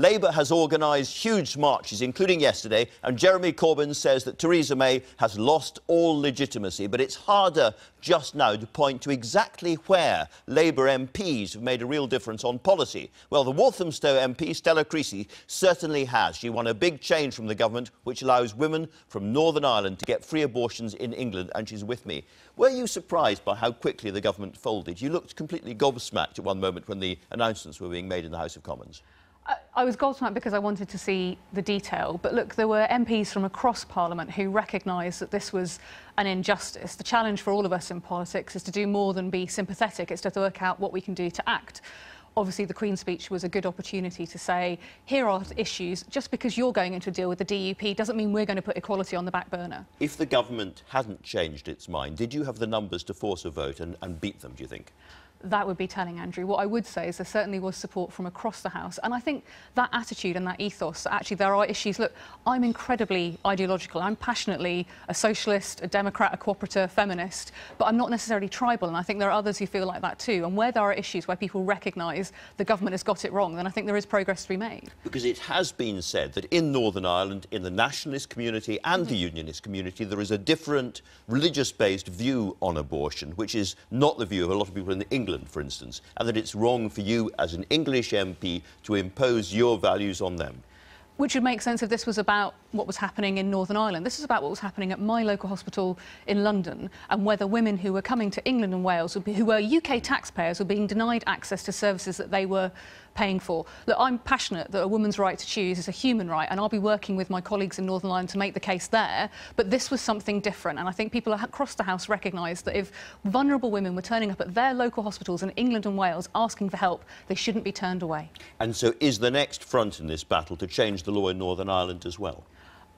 Labour has organised huge marches, including yesterday, and Jeremy Corbyn says that Theresa May has lost all legitimacy. But it's harder just now to point to exactly where Labour MPs have made a real difference on policy. Well, the Walthamstow MP, Stella Creasy, certainly has. She won a big change from the government, which allows women from Northern Ireland to get free abortions in England, and she's with me. Were you surprised by how quickly the government folded? You looked completely gobsmacked at one moment when the announcements were being made in the House of Commons. I was gobsmacked because I wanted to see the detail. But look, there were MPs from across Parliament who recognised that this was an injustice. The challenge for all of us in politics is to do more than be sympathetic. It's to work out what we can do to act. Obviously, the Queen's speech was a good opportunity to say, here are issues. Just because you're going into a deal with the DUP doesn't mean we're going to put equality on the back burner. If the government hadn't changed its mind, did you have the numbers to force a vote and, and beat them, do you think? That would be telling Andrew. What I would say is there certainly was support from across the House. And I think that attitude and that ethos, actually there are issues. Look, I'm incredibly ideological. I'm passionately a socialist, a democrat, a cooperative, feminist, but I'm not necessarily tribal. And I think there are others who feel like that too. And where there are issues where people recognise the government has got it wrong, then I think there is progress to be made. Because it has been said that in Northern Ireland, in the nationalist community and mm -hmm. the unionist community, there is a different religious-based view on abortion, which is not the view of a lot of people in England England, for instance, and that it's wrong for you as an English MP to impose your values on them. Which would make sense if this was about what was happening in Northern Ireland. This is about what was happening at my local hospital in London and whether women who were coming to England and Wales, who were UK taxpayers, were being denied access to services that they were paying for. Look, I'm passionate that a woman's right to choose is a human right, and I'll be working with my colleagues in Northern Ireland to make the case there. But this was something different, and I think people across the House recognise that if vulnerable women were turning up at their local hospitals in England and Wales asking for help, they shouldn't be turned away. And so is the next front in this battle to change the law in Northern Ireland as well?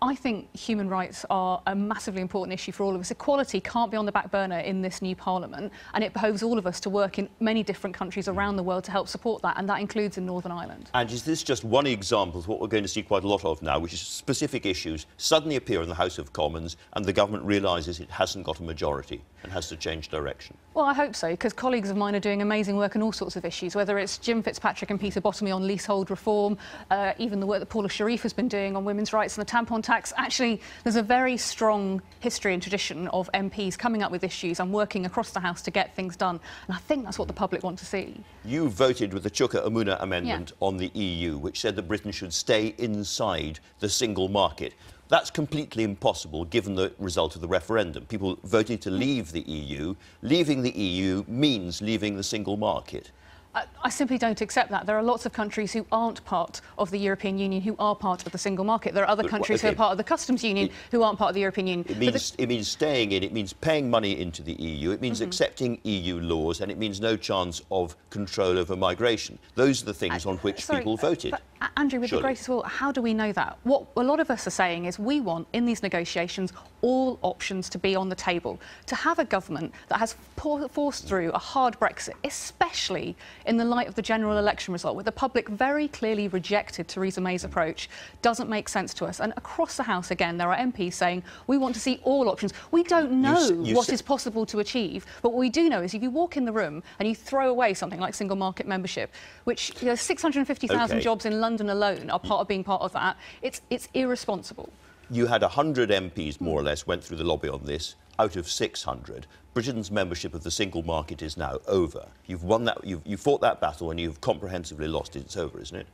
I think human rights are a massively important issue for all of us. Equality can't be on the back burner in this new parliament, and it behoves all of us to work in many different countries around the world to help support that, and that includes in Northern Ireland. And is this just one example of what we're going to see quite a lot of now, which is specific issues suddenly appear in the House of Commons, and the government realises it hasn't got a majority and has to change direction? Well, I hope so, because colleagues of mine are doing amazing work on all sorts of issues, whether it's Jim Fitzpatrick and Peter Bottomley on leasehold reform, uh, even the work that Paula Sherriff has been doing on women's rights and the tampon tax. Actually, there's a very strong history and tradition of MPs coming up with issues and working across the House to get things done. And I think that's what the public want to see. You voted with the Chuka Umunna amendment yeah. on the EU, which said that Britain should stay inside the single market. That's completely impossible given the result of the referendum. People voted to leave the EU. Leaving the EU means leaving the single market. I, I, simply don't accept that. There are lots of countries who aren't part of the European Union who are part of the single market. There are other countries okay. who are part of the customs union it, who aren't part of the European Union. It means, the... it means staying in, it means paying money into the EU, it means mm -hmm. accepting EU laws, and it means no chance of control over migration. Those are the things uh, on which sorry, people voted. Andrew, with Surely. the greatest will, how do we know that? What a lot of us are saying is we want, in these negotiations, all options to be on the table. To have a government that has forced through a hard Brexit, especially in the light of the general election result, where the public very clearly rejected Theresa May's approach, doesn't make sense to us. And across the House, again, there are MPs saying we want to see all options. We don't know you, you what is possible to achieve, but what we do know is if you walk in the room and you throw away something like single market membership, which you know, 650,000 okay. jobs in London London alone are part of being part of that. It's, it's irresponsible. You had 100 MPs, more or less, went through the lobby on this, out of 600. Britain's membership of the single market is now over. You've won that, you've, you fought that battle and you've comprehensively lost it. It's over, isn't it?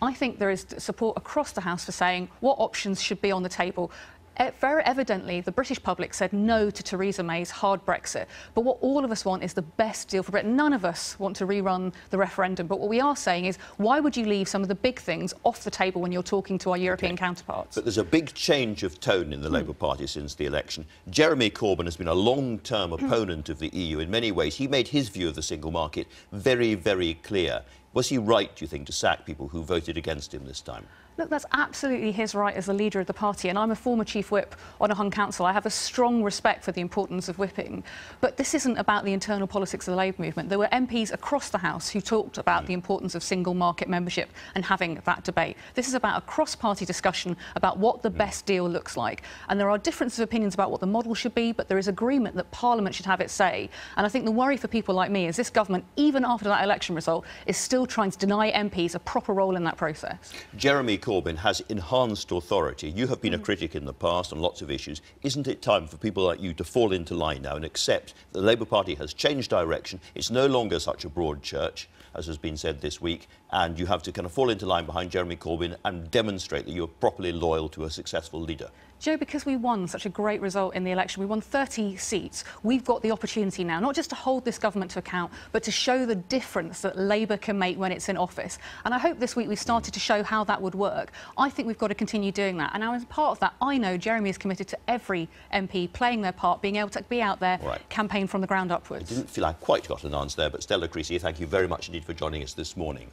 I think there is support across the House for saying what options should be on the table very evidently, the British public said no to Theresa May's hard Brexit. But what all of us want is the best deal for Britain. None of us want to rerun the referendum. But what we are saying is, why would you leave some of the big things off the table when you're talking to our European okay. counterparts? But there's a big change of tone in the mm. Labour Party since the election. Jeremy Corbyn has been a long-term hmm. opponent of the EU in many ways. He made his view of the single market very, very clear. Was he right, do you think, to sack people who voted against him this time? Look, that's absolutely his right as the leader of the party, and I'm a former chief whip on a hung council. I have a strong respect for the importance of whipping. But this isn't about the internal politics of the Labour movement. There were MPs across the House who talked about mm. the importance of single market membership and having that debate. This is about a cross-party discussion about what the mm. best deal looks like. And there are differences of opinions about what the model should be, but there is agreement that Parliament should have its say. And I think the worry for people like me is this government, even after that election result, is still trying to deny MPs a proper role in that process. Jeremy Corbyn has enhanced authority. You have been a hmm. critic in the past on lots of issues. Isn't it time for people like you to fall into line now and accept that the Labour Party has changed direction? It's no longer such a broad church, as has been said this week, and you have to kind of fall into line behind Jeremy Corbyn and demonstrate that you're properly loyal to a successful leader. Joe, because we won such a great result in the election, we won 30 seats, we've got the opportunity now, not just to hold this government to account, but to show the difference that Labour can make when it's in office. And I hope this week we've started to show how that would work. I think we've got to continue doing that. And now, as part of that, I know Jeremy is committed to every MP playing their part, being able to be out there, right. campaign from the ground upwards. I didn't feel I quite got an answer there, but Stella Creasy, thank you very much indeed for joining us this morning.